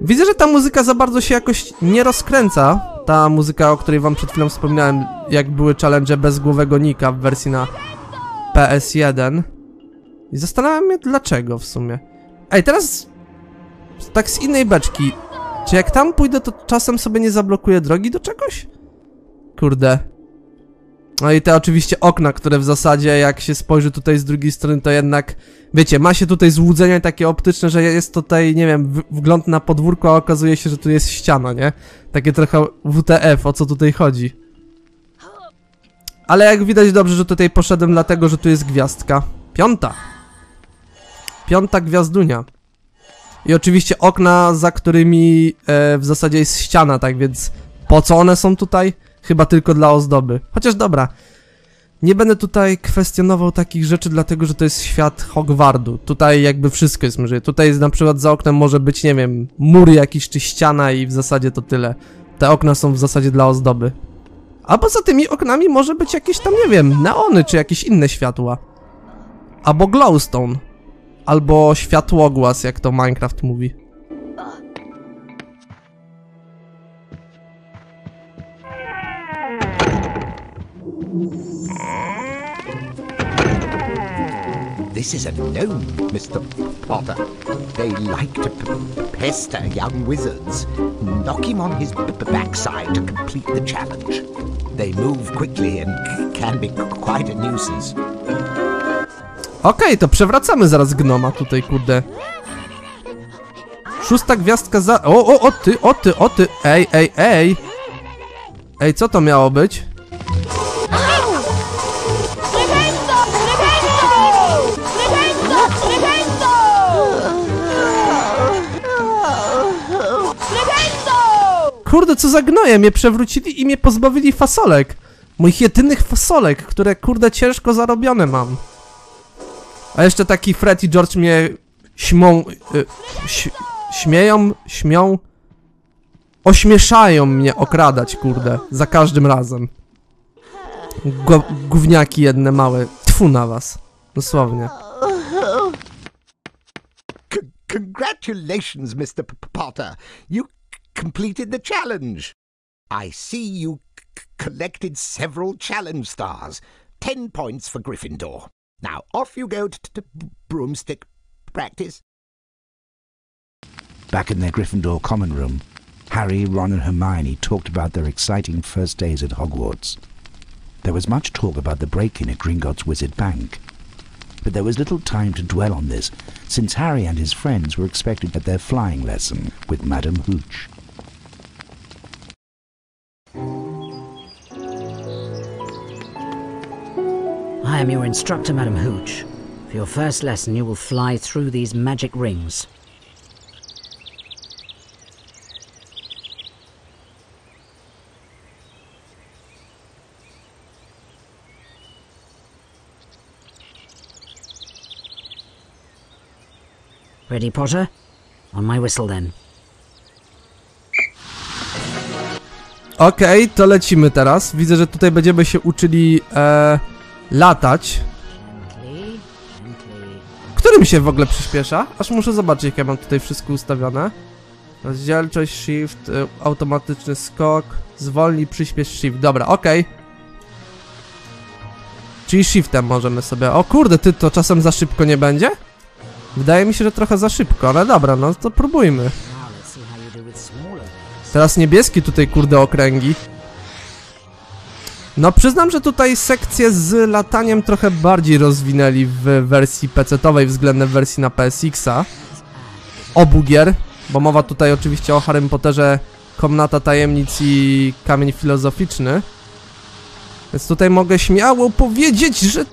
Widzę, że ta muzyka za bardzo się jakoś nie rozkręca. Ta muzyka, o której wam przed chwilą wspominałem, jak były challenge bezgłowego Nika w wersji na PS1. I zastanawiam się dlaczego w sumie. Ej, teraz tak z innej beczki. Czy jak tam pójdę, to czasem sobie nie zablokuję drogi do czegoś? Kurde. No i te oczywiście okna, które w zasadzie jak się spojrzy tutaj z drugiej strony, to jednak, wiecie, ma się tutaj złudzenie takie optyczne, że jest tutaj, nie wiem, wgląd na podwórko, a okazuje się, że tu jest ściana, nie? Takie trochę WTF, o co tutaj chodzi. Ale jak widać dobrze, że tutaj poszedłem dlatego, że tu jest gwiazdka. Piąta. Piąta gwiazdunia. I oczywiście okna, za którymi e, w zasadzie jest ściana, tak więc po co one są tutaj? Chyba tylko dla ozdoby. Chociaż dobra, nie będę tutaj kwestionował takich rzeczy, dlatego że to jest świat Hogwardu. Tutaj jakby wszystko jest możliwe. Tutaj jest na przykład za oknem może być, nie wiem, mur jakiś czy ściana i w zasadzie to tyle. Te okna są w zasadzie dla ozdoby. A poza tymi oknami może być jakieś tam, nie wiem, neony czy jakieś inne światła. Albo glowstone. Albo światłogłaz, jak to Minecraft mówi. This is a gnome, Mr. Potter. They like to pester young wizards, knock him on his backside to complete the challenge. They move quickly and can be quite a nuisance. Okej, to przewracamy zaraz gnoma tutaj, kurde. Szósta gwiazdka za... O, o, o ty, o ty, o ty. Ej, ej, ej. Ej, co to miało być? Kurde, co za gnoje, mnie przewrócili i mnie pozbawili fasolek. Moich jedynych fasolek, które kurde ciężko zarobione mam. A jeszcze taki Fred i George mnie śmą... Y, śmieją, śmią... Ośmieszają mnie okradać, kurde, za każdym razem. Gówniaki jedne małe. Tfu na was. Dosłownie. Congratulations, Mr. P- Potter. You completed the challenge. I see you collected several challenge stars. Ten points for Gryffindor. Now off you go to, to broomstick practice. Back in their Gryffindor common room, Harry, Ron, and Hermione talked about their exciting first days at Hogwarts. There was much talk about the break-in at Gringotts Wizard Bank. But there was little time to dwell on this, since Harry and his friends were expected at their flying lesson with Madame Hooch. I am your instructor, Madam Hooch. For your first lesson, you will fly through these magic rings. Ready, Potter? On my whistle, then. Okej, to lecimy teraz. Widzę, że tutaj będziemy się uczyli latać. Którym się w ogóle przyspiesza? Aż muszę zobaczyć, jak ja mam tutaj wszystko ustawione. Rozdzielczość, shift, y, automatyczny skok, zwolnij, przyspiesz, shift. Dobra, okej. Czyli shiftem możemy sobie... O kurde, ty, to czasem za szybko nie będzie? Wydaje mi się, że trochę za szybko, ale dobra, no to próbujmy. Teraz niebieski tutaj, kurde, okręgi. No przyznam, że tutaj sekcję z lataniem trochę bardziej rozwinęli w wersji PC-owej względem wersji na PSX-a. Obu gier, bo mowa tutaj oczywiście o Harrym Potterze Komnata Tajemnic i Kamień Filozoficzny. Więc tutaj mogę śmiało powiedzieć, że...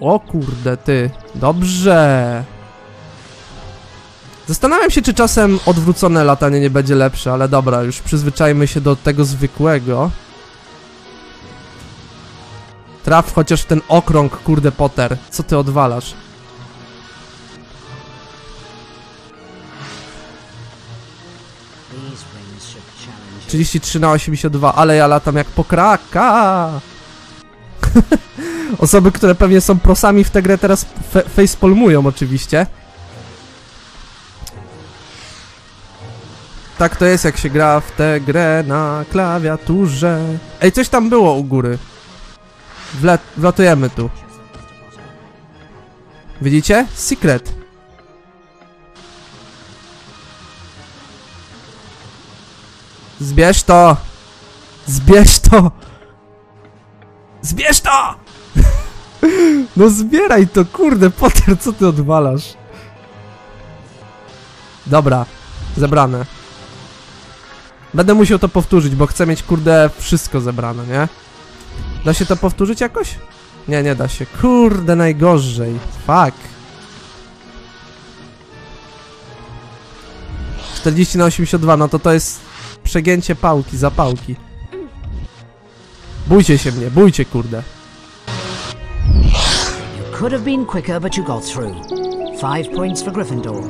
O kurde, ty. Dobrze. Zastanawiam się, czy czasem odwrócone latanie nie będzie lepsze, ale dobra, już przyzwyczajmy się do tego zwykłego. Traf chociaż ten okrąg, kurde Potter. Co ty odwalasz? Trzydzieści trzy na osiemdziesiąt dwa, ale ja latam jak pokraka. Osoby, które pewnie są prosami w tę grę teraz fe facepalmują oczywiście. Tak to jest jak się gra w tę grę na klawiaturze. Ej, coś tam było u góry. Wle wlatujemy tu. Widzicie? Secret. Zbierz to! Zbierz to! Zbierz to! No zbieraj to, kurde, Potter, co ty odwalasz? Dobra, zebrane. Będę musiał to powtórzyć, bo chcę mieć, kurde, wszystko zebrane, nie? Da się to powtórzyć jakoś? Nie, nie da się. Kurde, najgorzej. Fuck. 40 na 82, no to to jest przegięcie pałki, zapałki. Bójcie się mnie, bójcie, kurde. You could have been quicker, but you got through. Five points for Gryffindor.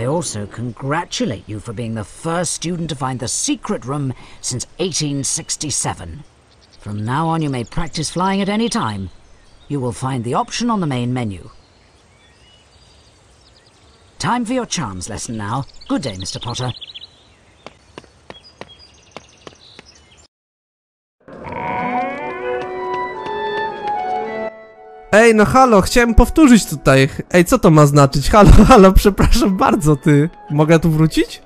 I also congratulate you for being the first student to find the secret room since 1867. From now on, you may practice flying at any time. You will find the option on the main menu. Time for your charms lesson now. Good day, Mr. Potter. Ej, no halo, chciałem powtórzyć tutaj. Ej, co to ma znaczyć? Halo, halo, przepraszam bardzo, ty. Mogę tu wrócić?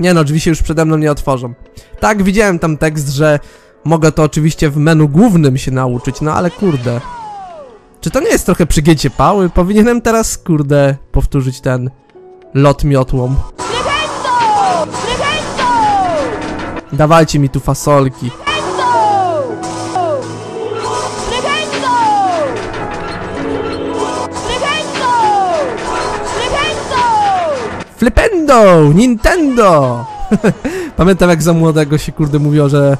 Nie no, drzwi się już przede mną nie otworzą. Tak, widziałem tam tekst, że mogę to oczywiście w menu głównym się nauczyć, no ale kurde. Czy to nie jest trochę przygięcie pały? Powinienem teraz, kurde, powtórzyć ten lot miotłą. Flippendo! Dawajcie mi tu fasolki. Flipendo! Nintendo! Pamiętam jak za młodego się kurde mówiło, że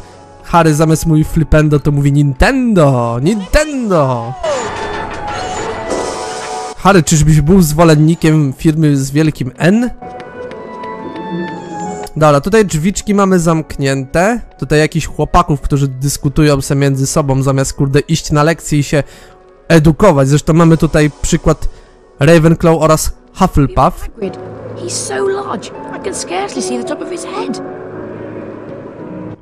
Harry zamiast mówi Flipendo to mówi Nintendo! Nintendo! Harry, czyżbyś był zwolennikiem firmy z wielkim N? Dobra, tutaj drzwiczki mamy zamknięte. Tutaj jakichś chłopaków, którzy dyskutują se między sobą, zamiast kurde iść na lekcje i się edukować. Zresztą mamy tutaj przykład Ravenclaw oraz Hufflepuff. He's so large, I can scarcely see the top of his head.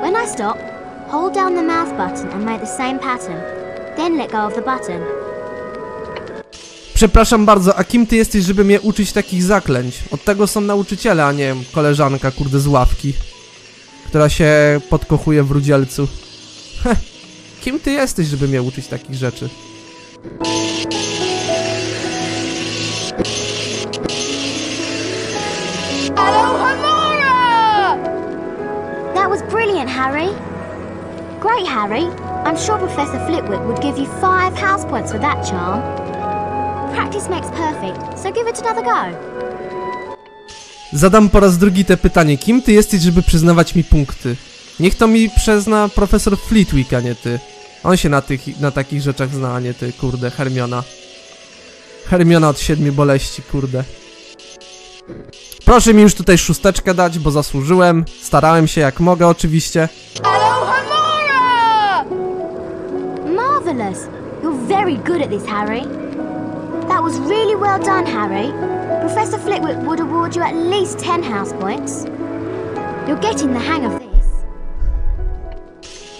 When I stop, hold down the mouth button and make the same pattern. Then let go of the button. Przepraszam bardzo, a kim ty jesteś, żeby mnie uczyć takich zaklęć? Od tego są nauczyciele, a nie koleżanka, kurde, z ławki. Która się podkochuje w rudzielcu. Heh, kim ty jesteś, żeby mnie uczyć takich rzeczy? Harry. Great, Harry. I'm sure Professor Flitwick would give you five house points that charm. Practice makes perfect, so give it another go. Zadam po raz drugi te pytanie. Kim ty jesteś, żeby przyznawać mi punkty? Niech to mi przezna profesor Flitwick, a nie ty. On się na, tych, na takich rzeczach zna, a nie ty, kurde, Hermiona. Hermiona od siedmiu boleści, kurde. Proszę mi już tutaj szósteczkę dać, bo zasłużyłem. Starałem się jak mogę, oczywiście. Alohomora! Marvellous! You're very good at this, Harry. That was really well done, Harry. Professor Flitwick would award you at least 10 house points. You're getting the hang of this.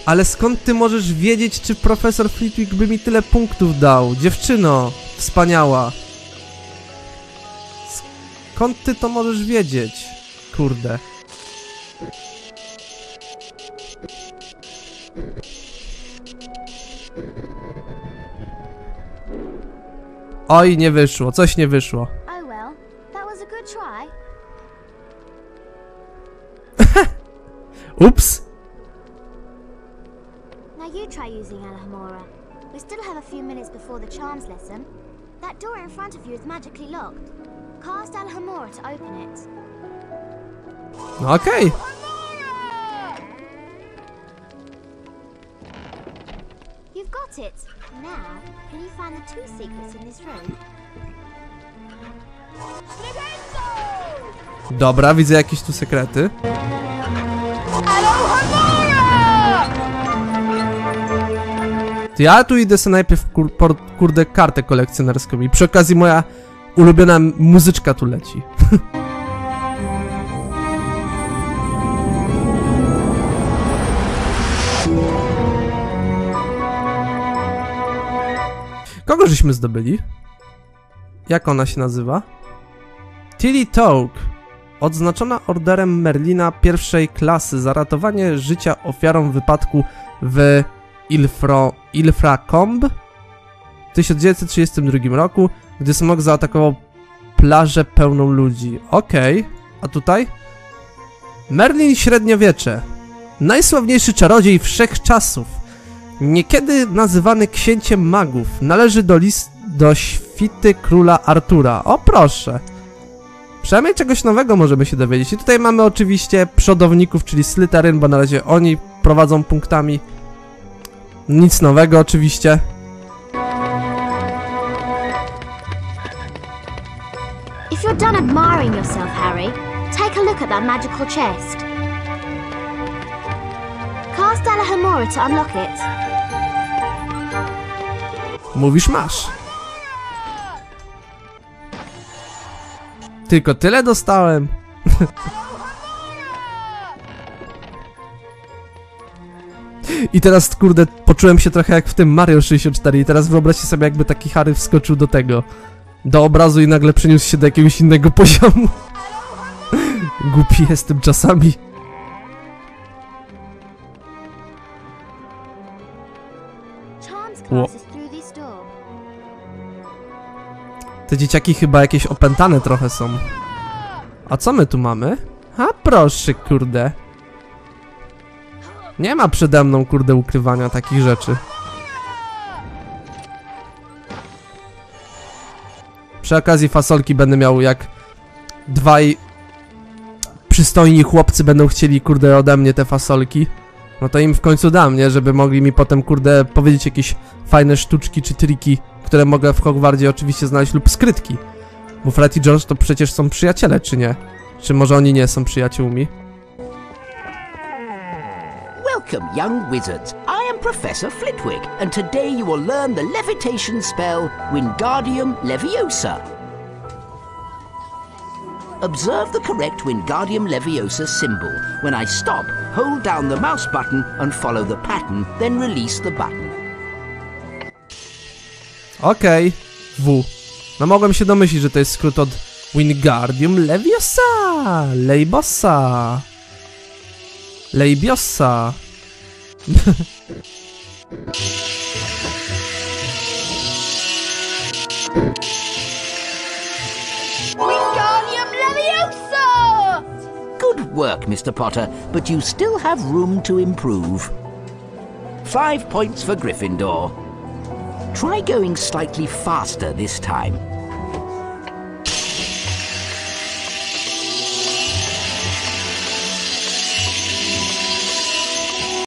Ale skąd ty możesz wiedzieć, czy profesor Flitwick by mi tyle punktów dał? Dziewczyno, wspaniała. Skąd ty to możesz wiedzieć? Kurde. Oj, nie wyszło, coś nie wyszło. Oh. Ups! Now you try using Alahomora. We still have a few minutes before the charms lesson. That door in front of you is magically locked. Cast Alahomora to open it. No okej. You've got it. Now, can you find the two secrets in this room? Gryffindor! Dobra, widzę jakieś tu sekrety. To ja tu idę sobie najpierw kur, por, kurde kartę kolekcjonerską i przy okazji moja ulubiona muzyczka tu leci. Kogo żeśmy zdobyli? Jak ona się nazywa? Tilly Toke. Odznaczona orderem Merlina pierwszej klasy za ratowanie życia ofiarom wypadku w Ilfro, w 1932 roku, gdy smog zaatakował plażę pełną ludzi. Okej, a tutaj? Merlin średniowiecze. Najsławniejszy czarodziej wszechczasów. Niekiedy nazywany księciem magów. Należy do list do świty króla Artura. O proszę. Przynajmniej czegoś nowego możemy się dowiedzieć. I tutaj mamy oczywiście przodowników, czyli Slytherin, bo na razie oni prowadzą punktami. Nic nowego oczywiście. You're done admiring yourself, Harry, take a look at that magical chest. Cast to unlock it. Mówisz masz. Tylko tyle dostałem. I teraz, kurde, poczułem się trochę jak w tym Mario 64 i teraz wyobraźcie sobie, jakby taki Harry wskoczył do tego, do obrazu i nagle przeniósł się do jakiegoś innego poziomu. Głupi jestem czasami. Door. Te dzieciaki chyba jakieś opętane trochę są. A co my tu mamy? A proszę, kurde. Nie ma przede mną, kurde, ukrywania takich rzeczy. Przy okazji fasolki będę miał jak dwaj przystojni chłopcy będą chcieli, kurde, ode mnie te fasolki. No to im w końcu dam, nie? Żeby mogli mi potem, kurde, powiedzieć jakieś fajne sztuczki czy triki, które mogę w Hogwardzie oczywiście znaleźć lub skrytki. Bo Fred i George to przecież są przyjaciele, czy nie? Czy może oni nie są przyjaciółmi? Welcome, young wizards. Professor Flitwick, and today you will learn the levitation spell Wingardium Leviosa. Observe the correct Wingardium Leviosa symbol. When I stop, hold down the mouse button and follow the pattern, then release the button. Okej, W. No mogłem się domyślić, że to jest skrót od Wingardium Leviosa, Leibosa, Leibiosa. Wingardium Leviosa! Good work, Mr. Potter, but you still have room to improve. Five points for Gryffindor. Try going slightly faster this time.